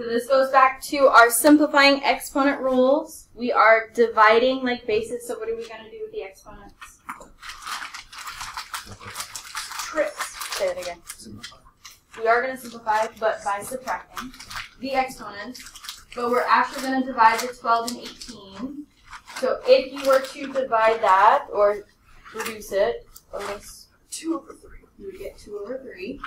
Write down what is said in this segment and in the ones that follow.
So this goes back to our simplifying exponent rules. We are dividing like bases, so what are we going to do with the exponents? Trips. Say it again. We are going to simplify, but by subtracting the exponents. But we're actually going to divide the 12 and 18. So if you were to divide that, or reduce it, or this 2 over 3, you would get 2 over 3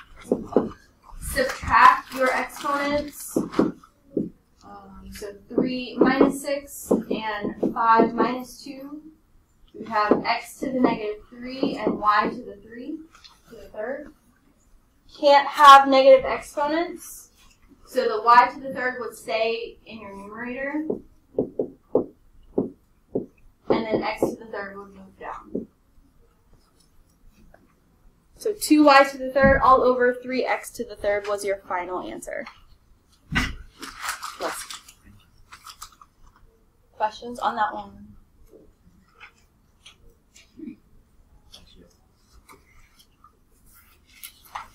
subtract your exponents. Um, so 3 minus 6 and 5 minus 2. We have x to the negative 3 and y to the 3 to the third. Can't have negative exponents. So the y to the third would stay in your numerator. And then x to the third would move down. So 2y to the third all over 3x to the third was your final answer. Questions on that one?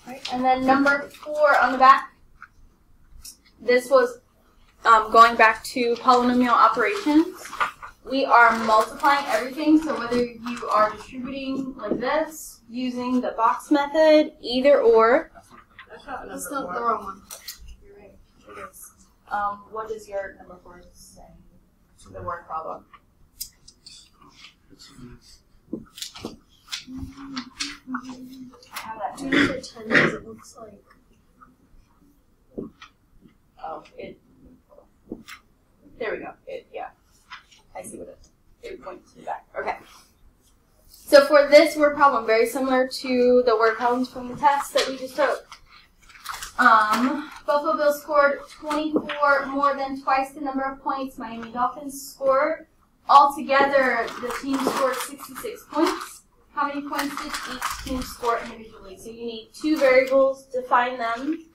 Right, and then number four on the back. This was um, going back to polynomial operations. We are multiplying everything, so whether you are distributing like this, using the box method, either or. That's not number That's not four. the wrong one. You're right. It is. Um, what does your number four say? The word problem. I have that Do for ten because it looks like Oh, it. There we go. It, yeah. I see what it. It points to the back. Okay. So for this word problem, very similar to the word problems from the test that we just took. Um, Buffalo Bills scored 24, more than twice the number of points Miami Dolphins scored. Altogether, the team scored 66 points. How many points did each team score individually? So you need two variables, to define them.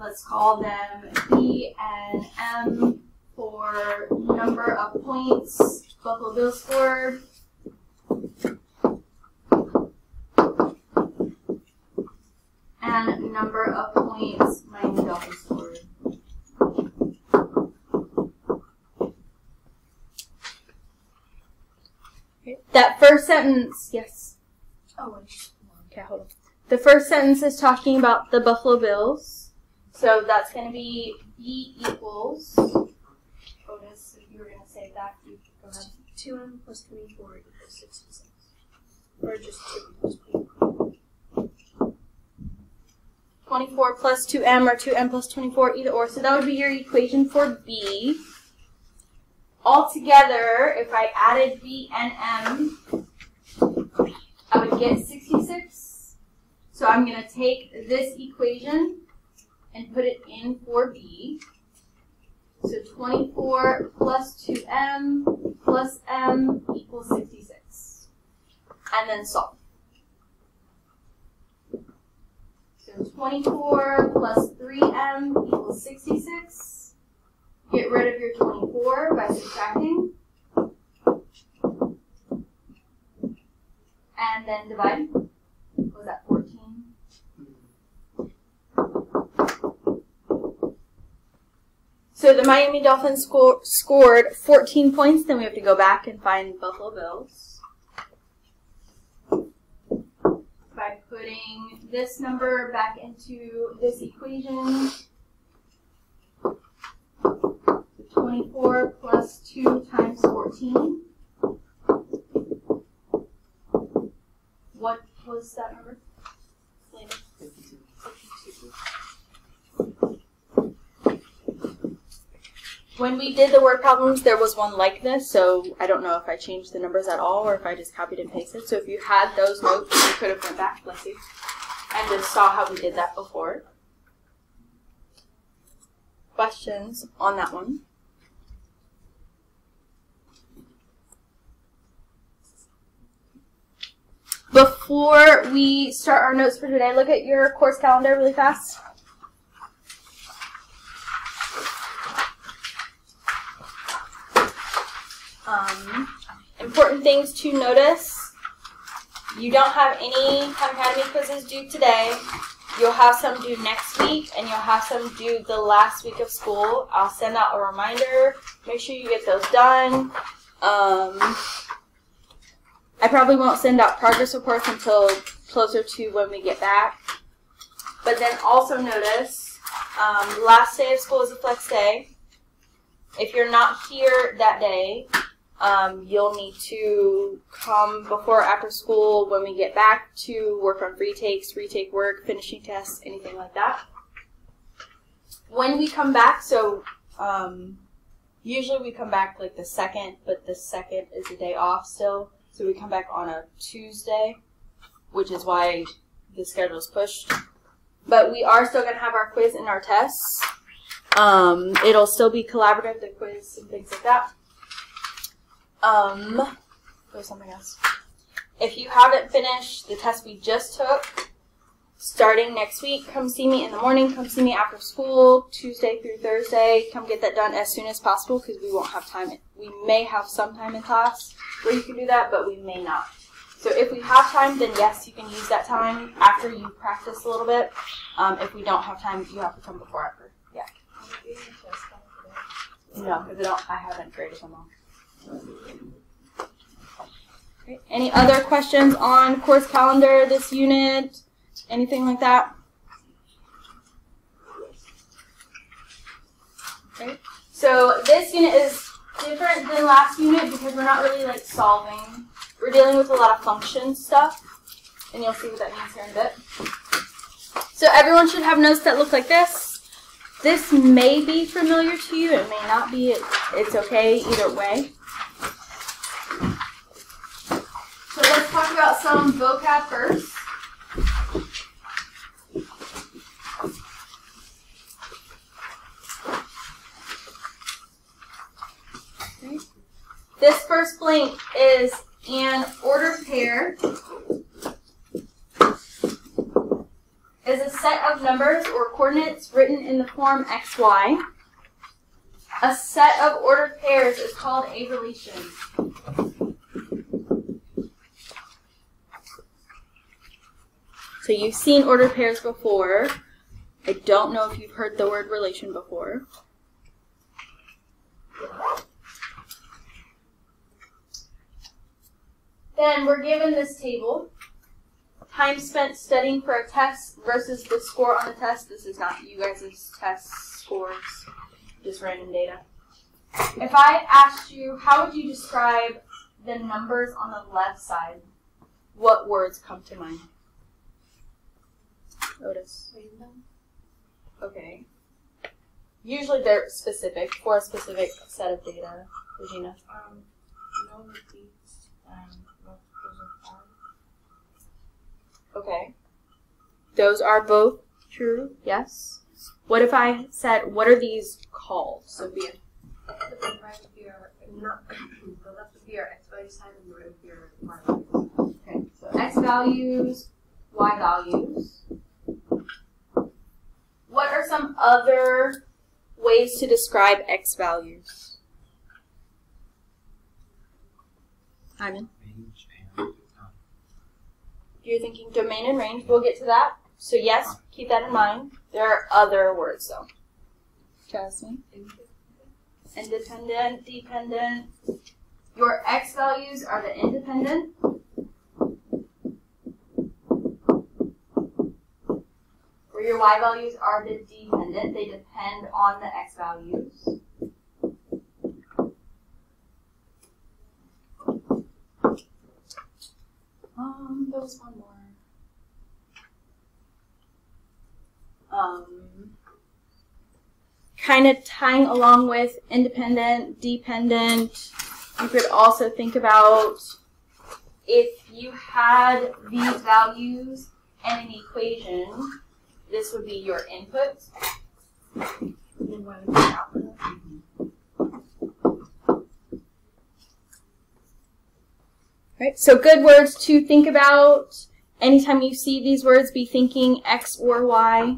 Let's call them B and M for number of points Buffalo Bills scored. and number of points minus the office word. That first sentence, yes. Oh, okay, hold on. The first sentence is talking about the Buffalo Bills. So that's going to be B equals. Oh, Otis, if you were going to say that, you go ahead. 2m plus 24 equals 66. Or just 2 plus 24. 24 plus 2m or 2m plus 24, either or. So that would be your equation for B. Altogether, if I added B and M, I would get 66. So I'm going to take this equation and put it in for B. So 24 plus 2m plus m equals 66. And then solve. So 24 plus 3m equals 66. Get rid of your 24 by subtracting. And then divide. What was that, 14? So the Miami Dolphins sco- scored 14 points. Then we have to go back and find Buffalo Bills. By putting this number back into this equation. 24 plus 2 times 14. What was that number? When we did the word problems, there was one like this, so I don't know if I changed the numbers at all or if I just copied and pasted. So if you had those notes, you could have went back, bless you, and just saw how we did that before. Questions on that one? Before we start our notes for today, look at your course calendar really fast. Um, important things to notice. You don't have any Khan Academy quizzes due today. You'll have some due next week, and you'll have some due the last week of school. I'll send out a reminder. Make sure you get those done. Um, I probably won't send out progress reports until closer to when we get back. But then also notice, um, last day of school is a flex day. If you're not here that day, um, you'll need to come before or after school when we get back to work on retakes, retake work, finishing tests, anything like that. When we come back, so um, usually we come back like the second, but the second is a day off still. So we come back on a Tuesday, which is why the schedule is pushed. But we are still going to have our quiz and our tests. Um, it'll still be collaborative, the quiz and things like that. Um, there's something else. If you haven't finished the test we just took, starting next week, come see me in the morning, come see me after school, Tuesday through Thursday. Come get that done as soon as possible because we won't have time. We may have some time in class where you can do that, but we may not. So if we have time, then yes, you can use that time after you practice a little bit. Um, if we don't have time, you have to come before after. Yeah. No, because I. I haven't graded them all. Any other questions on course calendar, this unit, anything like that? Okay. So this unit is different than last unit because we're not really like solving. We're dealing with a lot of function stuff, and you'll see what that means here in a bit. So everyone should have notes that look like this. This may be familiar to you, it may not be. It's okay either way. So let's talk about some vocab first. This first blank is an ordered pair is a set of numbers or coordinates written in the form xy. A set of ordered pairs is called a relation. So you've seen ordered pairs before. I don't know if you've heard the word relation before. Then we're given this table. Time spent studying for a test versus the score on the test. This is not you guys' test scores, just random data. If I asked you, how would you describe the numbers on the left side? What words come to mind? Otis. Okay. Usually they're specific for a specific set of data. Regina. Um, no repeats and multiples of five. Okay. Those are both true. Yes. What if I said, what are these called, Sophia? The right would be our, not, the left would be our x value side and the right would be our y values. Okay. So x values, y values. What are some other ways to describe x values? Ivan? range and You're thinking domain and range. We'll get to that. So yes, keep that in mind. There are other words though. Jasmine? Independent, dependent. Your x values are the independent. Your y values are the dependent. They depend on the x values. Um, there was one more. Um, kind of tying along with independent, dependent. You could also think about if you had these values and an equation, this would be your input. And then what would be your output? Right, so good words to think about. Anytime you see these words, be thinking X or Y.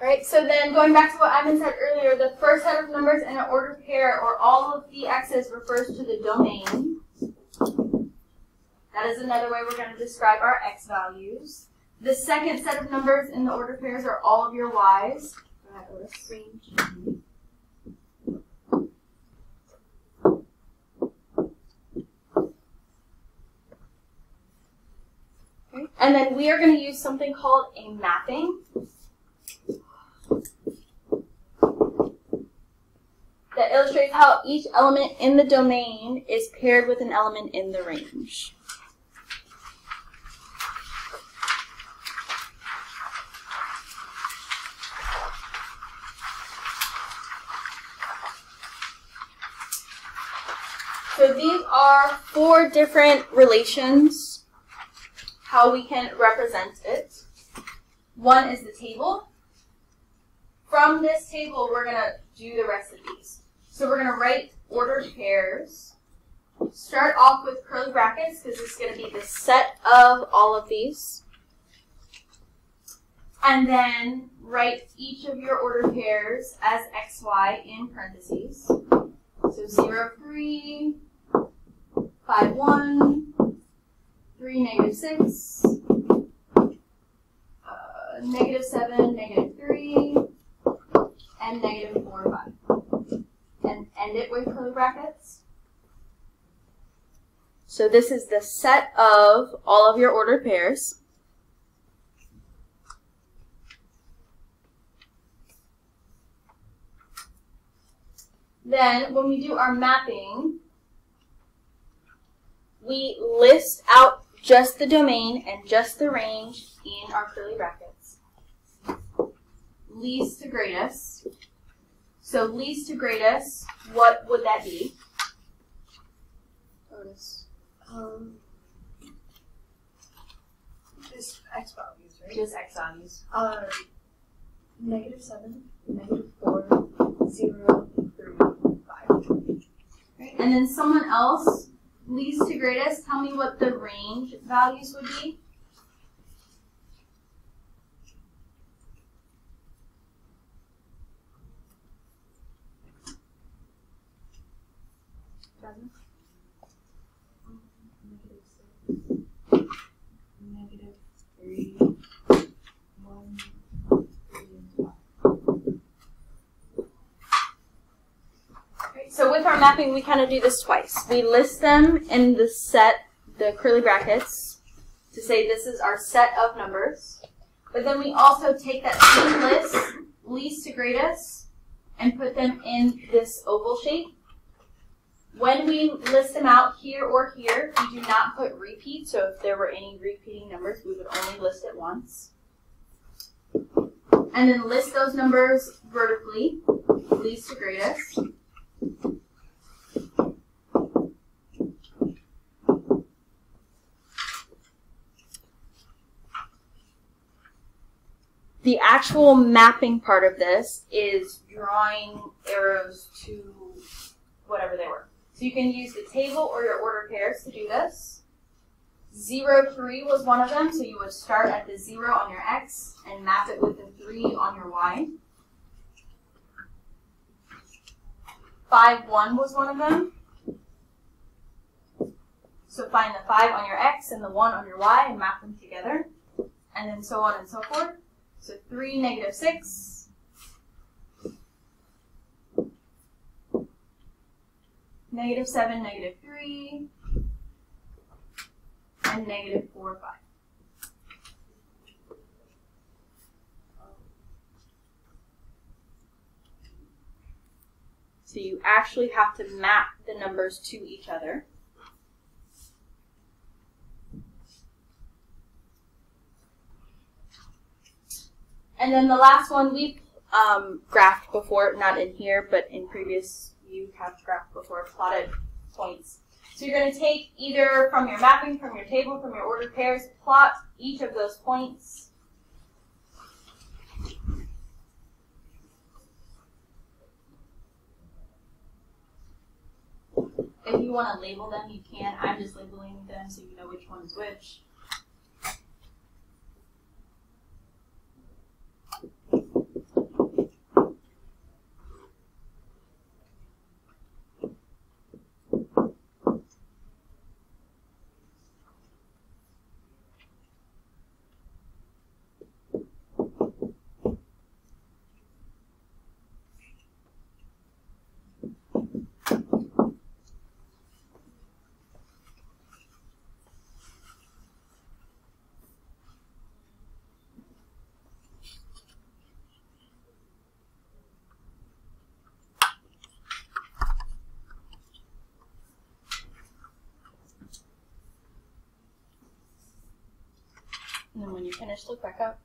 Right, so then going back to what Ivan said earlier, the first set of numbers in an ordered pair or all of the x's refers to the domain. That is another way we're going to describe our x values. The second set of numbers in the ordered pairs are all of your y's. And then we are going to use something called a mapping. That illustrates how each element in the domain is paired with an element in the range. So these are four different relations how we can represent it. One is the table. From this table, we're going to do the rest of these. So we're going to write ordered pairs. Start off with curly brackets because it's going to be the set of all of these. And then write each of your ordered pairs as xy in parentheses. So 0, 3, 5, 1, 3, negative 6, uh, negative 7, negative 3, and negative 4, 5. And end it with curly brackets. So this is the set of all of your ordered pairs. Then when we do our mapping, we list out just the domain and just the range in our curly brackets. Least to greatest. So least to greatest, what would that be? Otis. Um, just x values, right? Just x values. Uh, negative seven, negative four, zero, three, five. And then someone else, least to greatest, tell me what the range values would be. Jasmine? Negative six. Negative three. One. Three and five. Mapping, we kind of do this twice. We list them in the set, the curly brackets, to say this is our set of numbers. But then we also take that same list, least to greatest, and put them in this oval shape. When we list them out here or here, we do not put repeat. So if there were any repeating numbers, we would only list it once. And then list those numbers vertically, least to greatest. The actual mapping part of this is drawing arrows to whatever they were. So you can use the table or your order pairs to do this. Zero three was one of them, so you would start at the zero on your x and map it with the three on your y. Five one was one of them. So find the five on your x and the one on your y and map them together, and then so on and so forth. So three, negative six. Negative seven, negative three, and negative four, five. So you actually have to map the numbers to each other. And then the last one we've um, graphed before, not in here, but in previous you have graphed before, plotted points. So you're going to take either from your mapping, from your table, from your ordered pairs, plot each of those points. If you want to label them, you can. I'm just labeling them so you know which one's which one is which. finish look back up?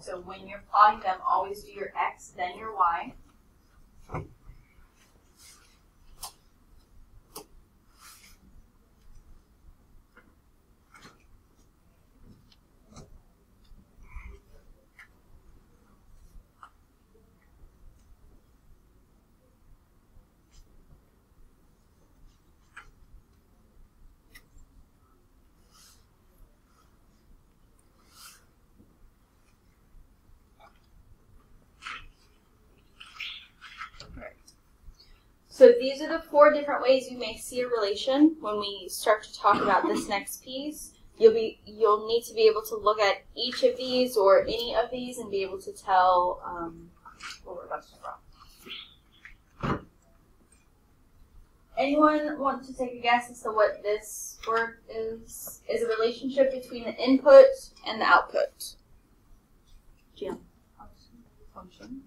So when you're plotting them, um, always do your x, then your y. So these are the four different ways you may see a relation. When we start to talk about this next piece, you'll be you'll need to be able to look at each of these or any of these and be able to tell um, what we're about to talk about. Anyone want to take a guess as to what this word is? Is a relationship between the input and the output. Jim. Function.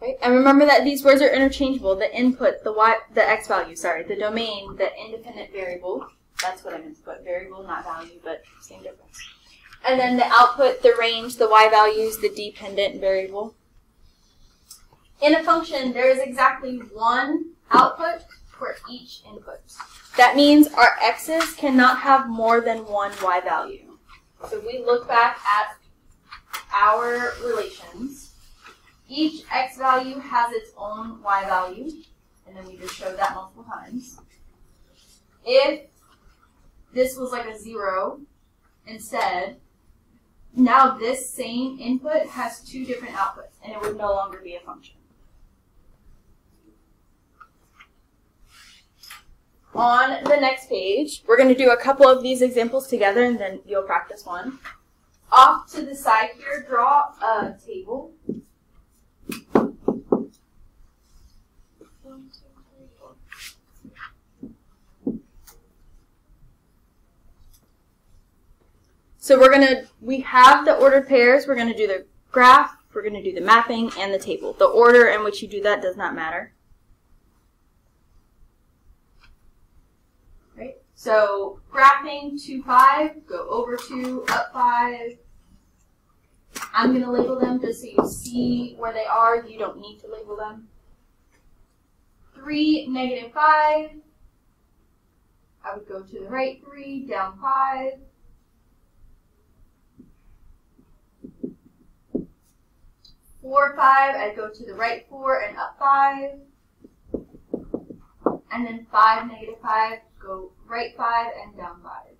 Right? And remember that these words are interchangeable. The input, the y, the x value, sorry, the domain, the independent variable. That's what I meant to put. Variable, not value, but same difference. And then the output, the range, the y values, the dependent variable. In a function, there is exactly one output for each input. That means our x's cannot have more than one y value. So we look back at our relations, each x value has its own y value, and then we just showed that multiple times. If this was like a zero instead, now this same input has two different outputs, and it would no longer be a function. On the next page, we're going to do a couple of these examples together, and then you'll practice one. Off to the side here, draw a table So we're gonna, we have the ordered pairs, we're gonna do the graph, we're gonna do the mapping, and the table. The order in which you do that does not matter. Right? So graphing 2, 5, go over 2, up 5. I'm gonna label them just so you see where they are. You don't need to label them. 3, negative 5. I would go to the right 3, down 5. four, five, I'd go to the right four and up five. And then five, negative five, go right five and down five.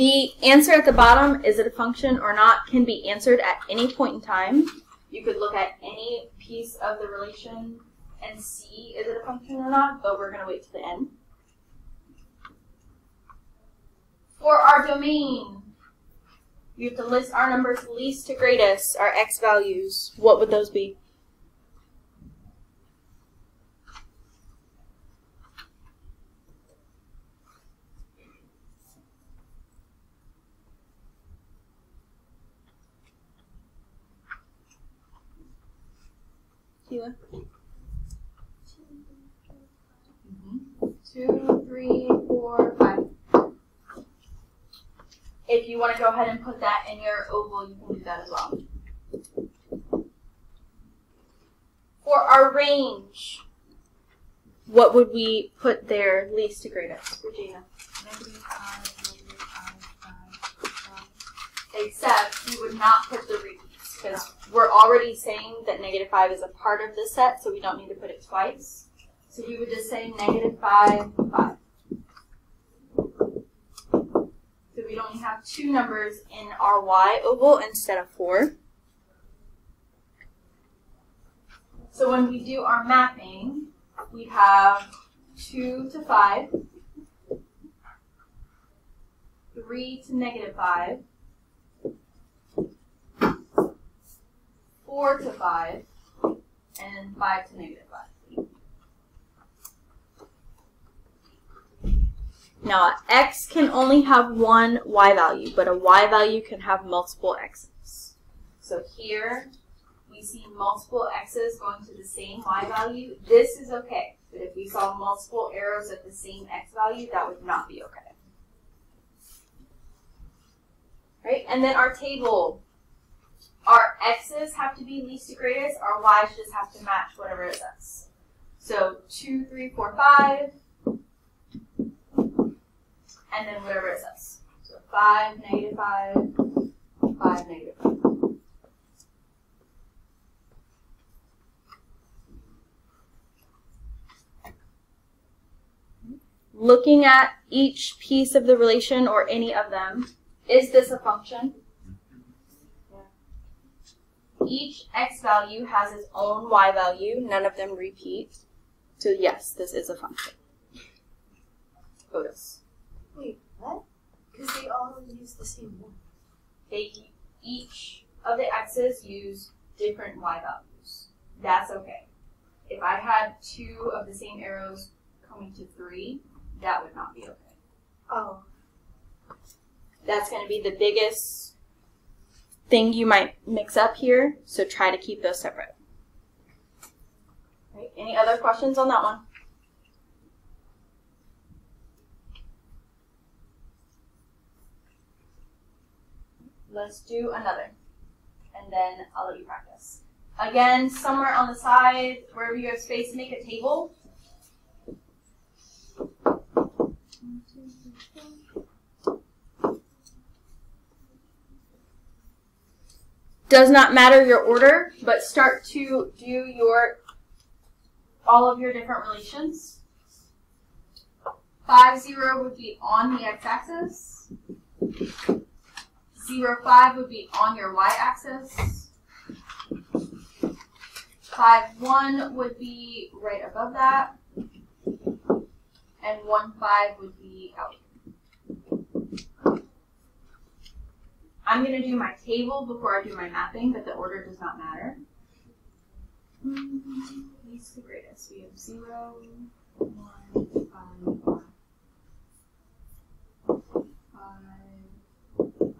The answer at the bottom, is it a function or not, can be answered at any point in time. You could look at any piece of the relation and see is it a function or not, but we're going to wait to the end. For our domain, we have to list our numbers least to greatest, our x values. What would those be? Sheila? Mm-hmm. Two, three, four, five. If you want to go ahead and put that in your oval, you can do that as well. For our range, what would we put there least to greatest? Regina? Negative five, negative five, five, five. Except we would not put the repeats because we're already saying that negative 5 is a part of the set, so we don't need to put it twice. So we would just say negative 5, 5. So we'd only have two numbers in our y oval instead of 4. So when we do our mapping, we have 2 to 5, 3 to negative 5, 4 to 5, and 5 to negative 5. Now, x can only have one y value, but a y value can have multiple x's. So here, we see multiple x's going to the same y value. This is okay. But if we saw multiple arrows at the same x value, that would not be okay. Right? And then our table, our x's have to be least to greatest, our y's just have to match whatever it says. So 2, 3, 4, 5, and then whatever it says. So 5, negative 5, 5, negative 5. Looking at each piece of the relation or any of them, is this a function? Each x value has its own y value. None of them repeat. So yes, this is a function. Otis. Wait, what? Because they all use the same one. They each of the x's use different y values. That's okay. If I had two of the same arrows coming to three, that would not be okay. Oh. That's going to be the biggest thing you might mix up here, so try to keep those separate. Any other questions on that one? Let's do another, and then I'll let you practice. Again, somewhere on the side, wherever you have space, make a table. Does not matter your order, but start to do your all of your different relations. Five zero would be on the x-axis. Zero five would be on your y-axis. Five one would be right above that, and one five would be out. I'm going to do my table before I do my mapping, but the order does not matter. Mm, he's the greatest. We have 0, 1, 5, 5, 5,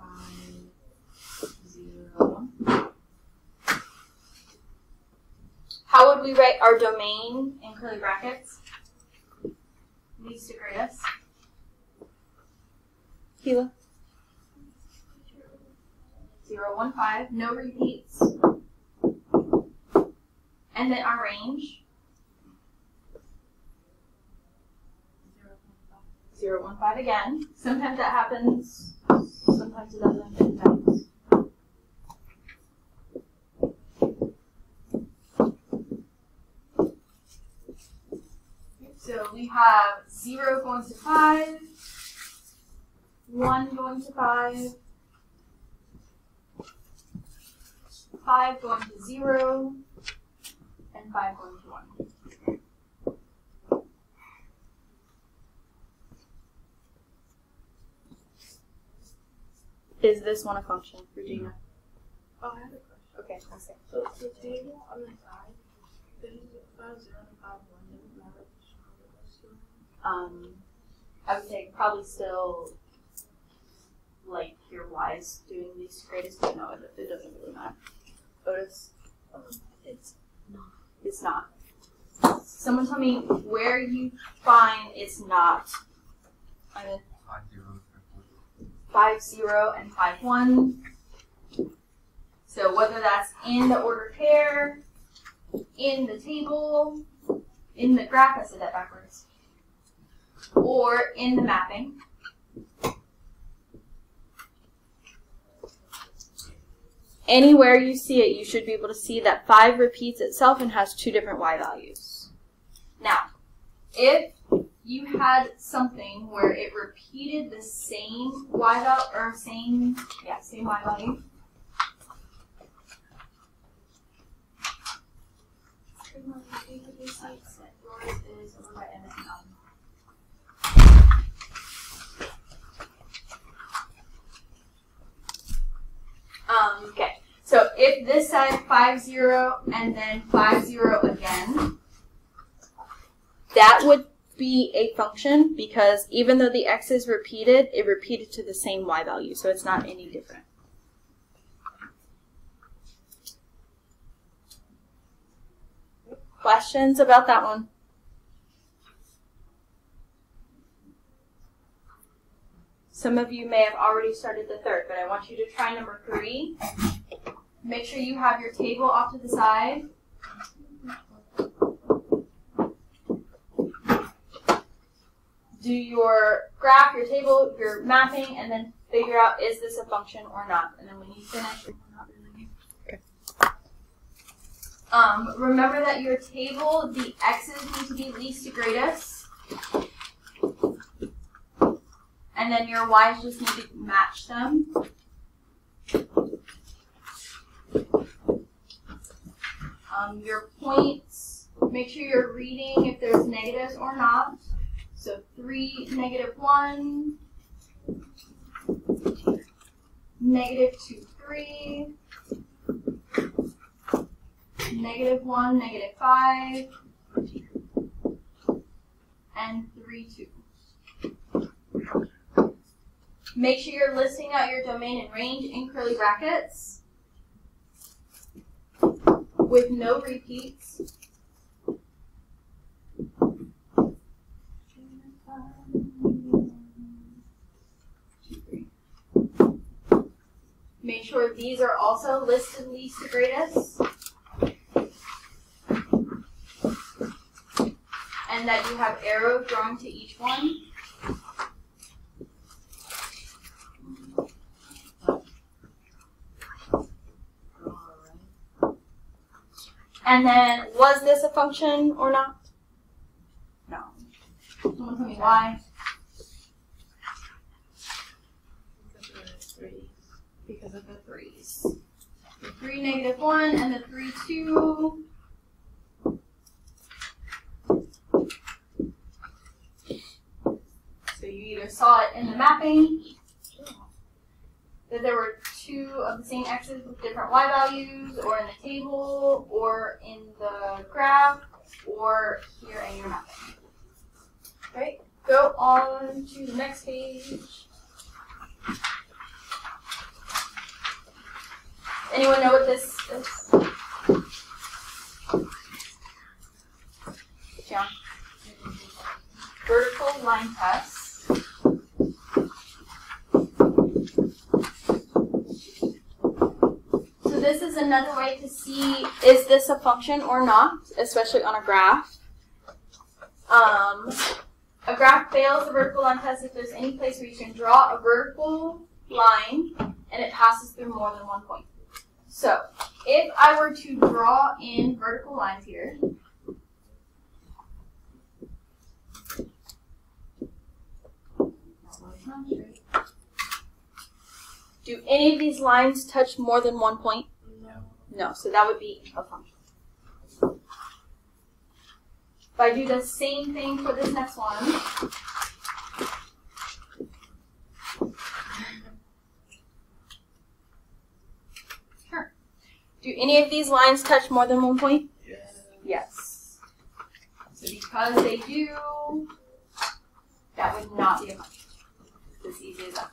0. How would we write our domain in curly brackets? Least to greatest. Gila. 0.015, no repeats. And then our range, 0.015 again. Sometimes that happens, sometimes it doesn't. So we have 0 going to 5, 1 going to 5, five going to zero, and five going to one. Is this one a function, Regina? Oh, I have a question. Okay, I'll say. So the table on the side, this is five zero and five one. Doesn't matter which one of those two. Um, I would say probably still like your Y's doing least greatest, but no, it, it doesn't really matter. Um, it's it's not. Someone tell me where you find it's not. I mean, Five zero, five zero and five one. So whether that's in the order pair, in the table, in the graph, I said that backwards, or in the mapping. anywhere you see it, you should be able to see that 5 repeats itself and has two different y values. Now, if you had something where it repeated the same y value, or same, yeah, same y value, Um, okay and Alvin. this side, 5, 0, and then 5, 0 again, that would be a function because even though the x is repeated, it repeated to the same y value, so it's not any different. Questions about that one? Some of you may have already started the third, but I want you to try number three. Make sure you have your table off to the side. Do your graph, your table, your mapping, and then figure out is this a function or not. And then when you finish, um, remember that your table, the x's need to be least to greatest. And then your y's just need to match them. Um, your points, make sure you're reading if there's negatives or not. So 3, negative 1, negative 2, 3, negative 1, negative 5, and 3, 2. Make sure you're listing out your domain and range in curly brackets with no repeats. Make sure these are also listed least to greatest. And that you have arrows drawn to each one. And then, was this a function or not? No. Someone tell me why. Because of the threes. The three negative one and the three two. So you either saw it in the mapping that there were two of the same x's with different y values, or in the table, or in the graph, or here in your mapping. Okay, go on to the next page. Anyone know what this is? Yeah. Vertical line test. So this is another way to see is this a function or not, especially on a graph. Um, a graph fails the vertical line test if there's any place where you can draw a vertical line and it passes through more than one point. So if I were to draw in vertical lines here, do any of these lines touch more than one point? No. So that would be a function. If I do the same thing for this next one, sure. Do any of these lines touch more than one point? Yes. Yes. So because they do, that would not be a function. It's as easy as that.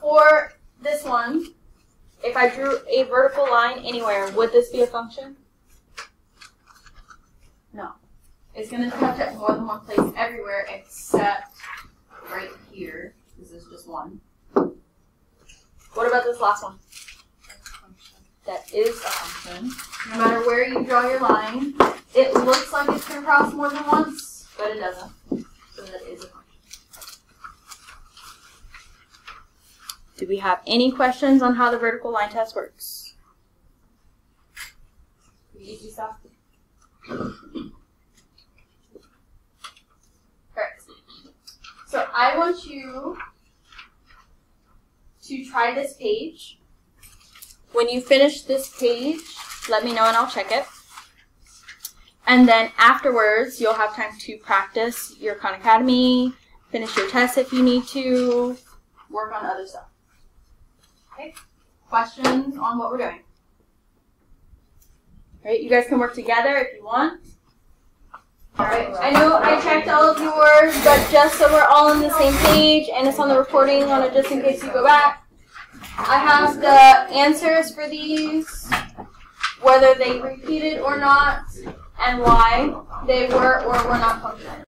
For this one, if I drew a vertical line anywhere, would this be a function? No. It's going to touch at more than one place everywhere except right here. This is just one. What about this last one? That is a function. No matter where you draw your line, it looks like it's going to cross more than once, but it doesn't. So that is a function. Do we have any questions on how the vertical line test works? Alright. So I want you to try this page. When you finish this page, let me know and I'll check it. And then afterwards, you'll have time to practice your Khan Academy, finish your tests if you need to, work on other stuff. Questions on what we're doing? All right, you guys can work together if you want. Alright, I know I checked all of yours, but just so we're all on the same page and it's on the recording on it just in case you go back. I have the answers for these, whether they repeated or not, and why they were or were not functional.